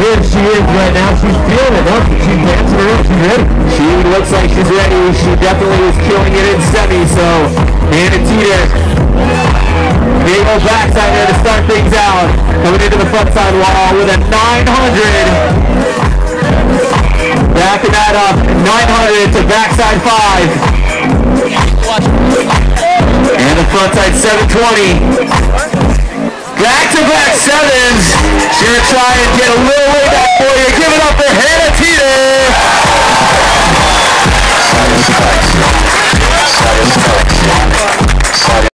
here she is right now. She's feeling it up. She's dancing around. She's ready. She looks like she's ready. She definitely is killing it in semi, so Hannah Teter. Big old backside there to start things out. Coming into the front side wall with a 900. Backing that up, 900 to backside 5. And the front side 720. Back-to-back sevens. She's going to try and get a little